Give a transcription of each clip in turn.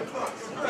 Good luck.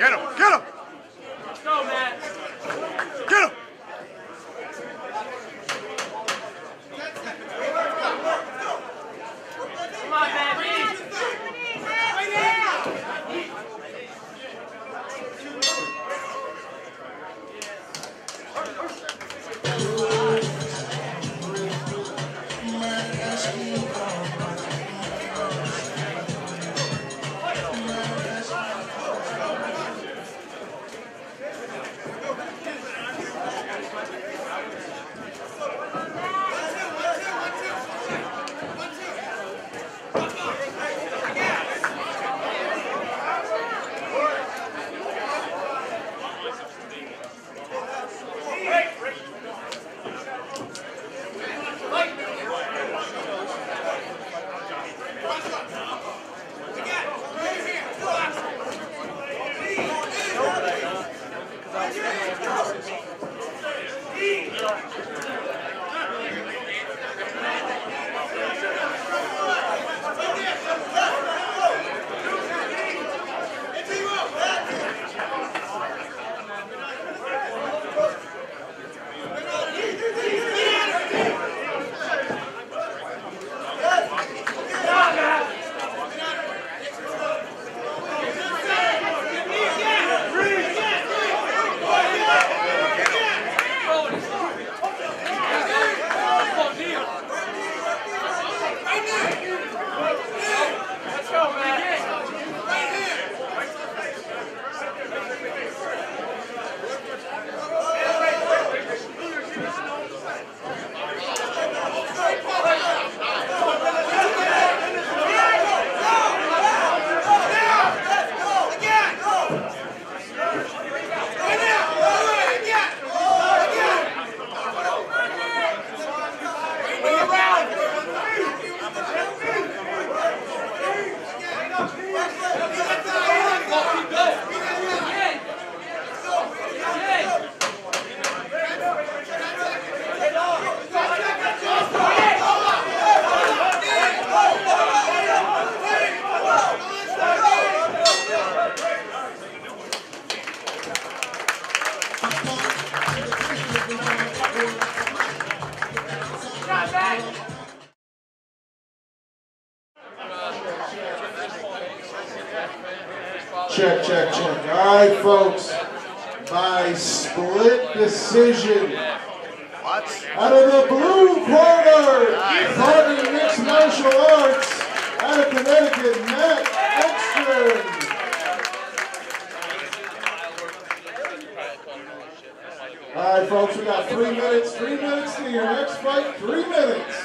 Get him! Get him! Check, check, check. All right, folks. By split decision. Out of the blue corner, fighting mixed martial arts, out of Connecticut, Matt Ekstrom. All right, folks, we got three minutes. Three minutes to your next fight. Three minutes.